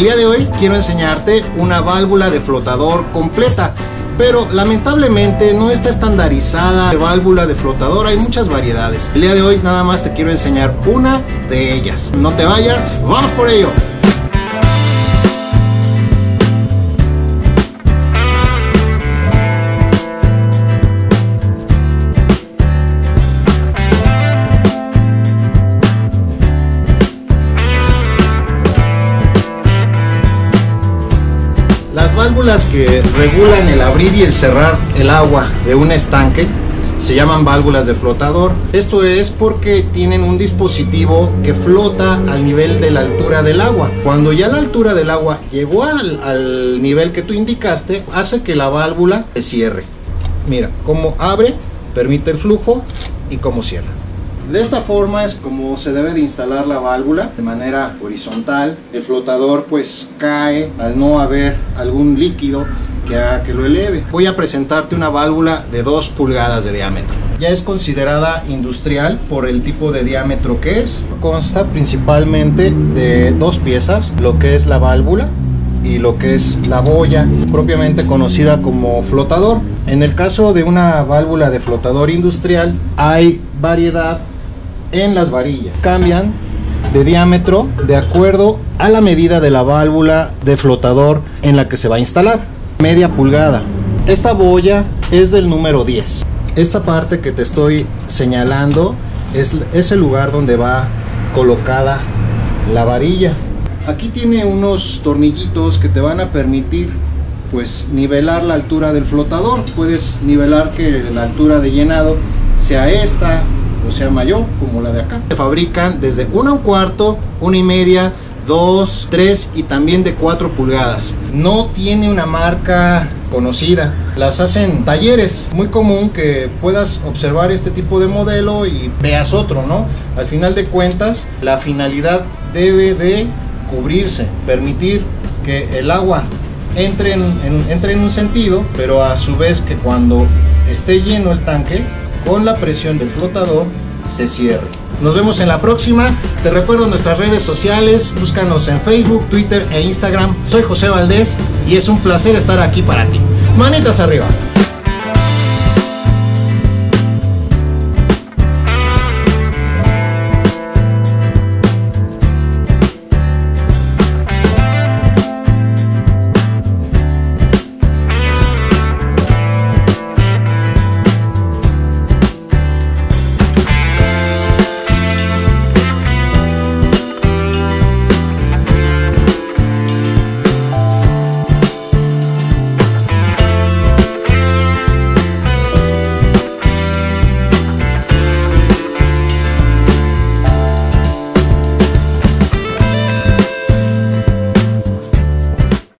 El día de hoy quiero enseñarte una válvula de flotador completa pero lamentablemente no está estandarizada de válvula de flotador, hay muchas variedades. El día de hoy nada más te quiero enseñar una de ellas. No te vayas, vamos por ello. Válvulas que regulan el abrir y el cerrar el agua de un estanque se llaman válvulas de flotador. Esto es porque tienen un dispositivo que flota al nivel de la altura del agua. Cuando ya la altura del agua llegó al nivel que tú indicaste, hace que la válvula se cierre. Mira, cómo abre, permite el flujo y cómo cierra. De esta forma es como se debe de instalar la válvula de manera horizontal. El flotador pues cae al no haber algún líquido que haga que lo eleve. Voy a presentarte una válvula de 2 pulgadas de diámetro. Ya es considerada industrial por el tipo de diámetro que es. Consta principalmente de dos piezas, lo que es la válvula y lo que es la boya, propiamente conocida como flotador. En el caso de una válvula de flotador industrial hay variedad en las varillas. Cambian de diámetro de acuerdo a la medida de la válvula de flotador en la que se va a instalar. Media pulgada. Esta boya es del número 10. Esta parte que te estoy señalando es, es el lugar donde va colocada la varilla. Aquí tiene unos tornillitos que te van a permitir pues nivelar la altura del flotador. Puedes nivelar que la altura de llenado sea esta o sea mayor como la de acá. Se fabrican desde una un cuarto, una y media, 2, 3 y también de 4 pulgadas. No tiene una marca conocida. Las hacen talleres. Muy común que puedas observar este tipo de modelo y veas otro, ¿no? Al final de cuentas, la finalidad debe de cubrirse, permitir que el agua entre en, entre en un sentido, pero a su vez que cuando esté lleno el tanque, con la presión del flotador se cierre. Nos vemos en la próxima. Te recuerdo nuestras redes sociales. Búscanos en Facebook, Twitter e Instagram. Soy José Valdés y es un placer estar aquí para ti. Manitas arriba.